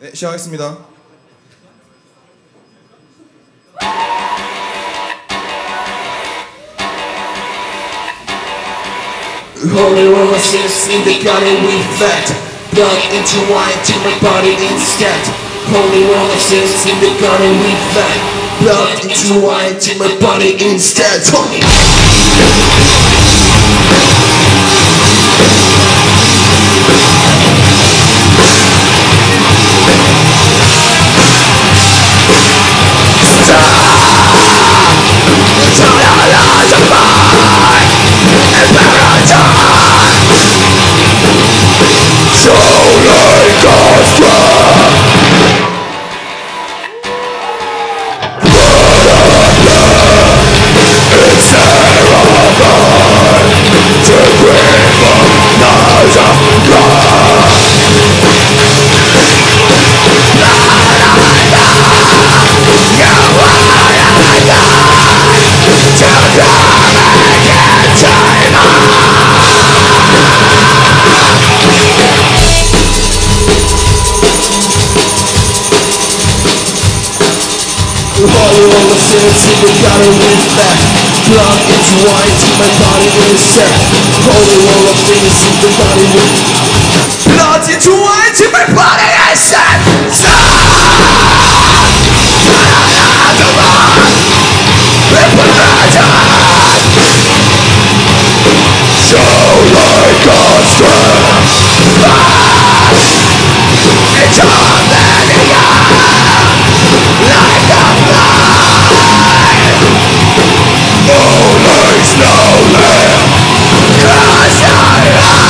네, 시작하겠습니다. Holy roller sits in the garden we fed. Blood into wine to my body instead. Holy roller sits in the garden we fed. Blood into wine to my body instead. Holy Holy roller sits in the garden with fat Blood wine to my body instead Holy roller sits in the garden with Blood into wine to my body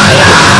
Fire!